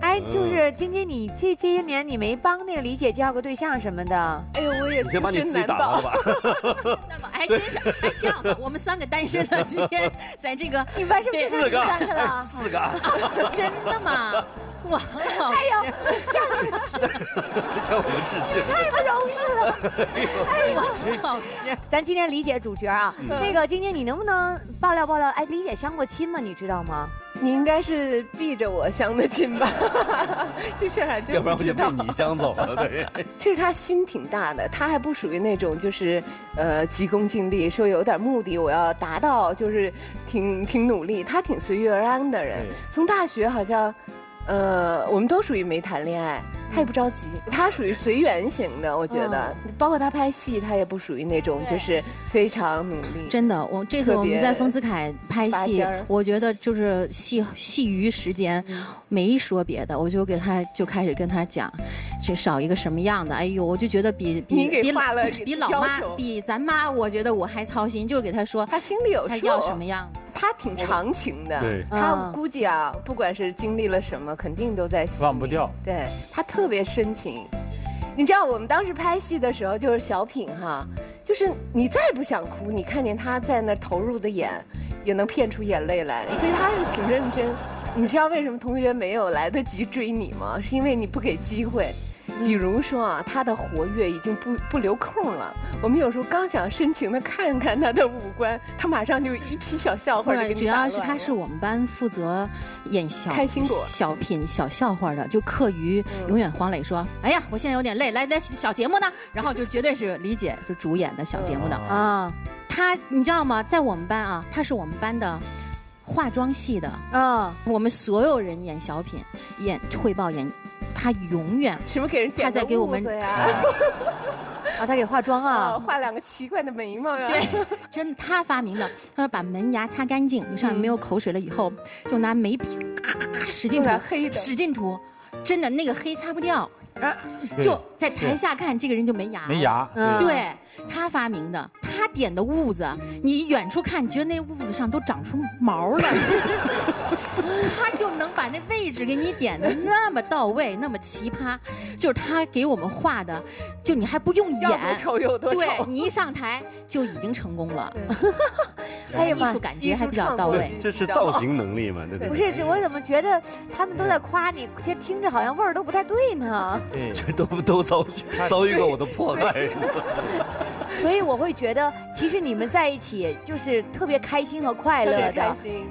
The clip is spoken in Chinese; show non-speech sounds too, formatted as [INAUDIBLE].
哎，就是晶晶，你这这些年你没帮那个李姐介绍个对象什么的？哎呦，我也你先把你自己打了吧。[LAUGHS] 那么哎，真是哎，这样吧，我们三个单身的今天在这个你为什么对变成第三个了？四个，[LAUGHS] 真的吗？王老哎呦师，，向我们致敬。太不容易了！王老师，咱今天李姐主角啊，那个晶晶，你能不能爆料爆料？哎，李姐相过亲吗？你知道吗？你应该是避着我相的亲吧？[LAUGHS] 这事儿还真要不然我就被你相走了。对，[LAUGHS] 其实他心挺大的，他还不属于那种就是呃急功近利，说有点目的我要达到，就是挺挺努力，他挺随遇而安的人对。从大学好像，呃，我们都属于没谈恋爱，他也不着急，他属于随缘型的，我觉得。包括他拍戏，他也不属于那种就是非常努力。真的，我这次我们在丰子恺拍戏我觉得就是戏戏余时间，没说别的，我就给他就开始跟他讲，这少一个什么样的，哎呦，我就觉得比比你给比比老妈比咱妈，我觉得我还操心，就是给他说他心里有数，他要什么样的。他挺长情的，对他嗯估计啊，不管是经历了什么，肯定都在心里忘不掉。对他特别深情。你知道我们当时拍戏的时候，就是小品哈，就是你再不想哭，你看见他在那投入的演，也能骗出眼泪来，所以他是挺认真。你知道为什么同学没有来得及追你吗？是因为你不给机会。比如说啊，他的活跃已经不不留空了。我们有时候刚想深情的看看他的五官，他马上就一批小笑话对，主要是他是我们班负责演小开心果小品小笑话的，就课余嗯永远黄磊说：“哎呀，我现在有点累，来来小节目呢。”然后就绝对是李姐就主演的小节目的。啊他你知道吗？在我们班啊，他是我们班的化妆系的，啊！我们所有人演小品、演汇报、演，他永远什么给人点他在给我们痦子呀，啊，[LAUGHS] 他给化妆啊，啊，[LAUGHS] 画两个奇怪的眉毛呀。对，真的他发明的。他说把门牙擦干净，你上面没有口水了以后，就拿眉笔咔咔咔使劲涂使劲涂，真的那个黑擦不掉，对就在台下看这个人就没牙。没。牙，嗯对对他发明的，他点的痦子，你远处看，你觉得那痦子上都长出毛了，[LAUGHS] 他就能把那位置给你点的那么到位，那么奇葩，就是他给我们画的，就你还不用要多演，丑有多丑。对你一上台就已经成功了，艺哎呀妈术感觉还比较到位。这是造型能力嘛？对对不。是，我怎么觉得他们都在夸你，这听着好像味儿都不太对呢？对，这 [LAUGHS] 都都遭 [LAUGHS] 遭遇过我的迫害。[LAUGHS] 所以我会觉得，其实你们在一起就是特别开心和快乐的。心。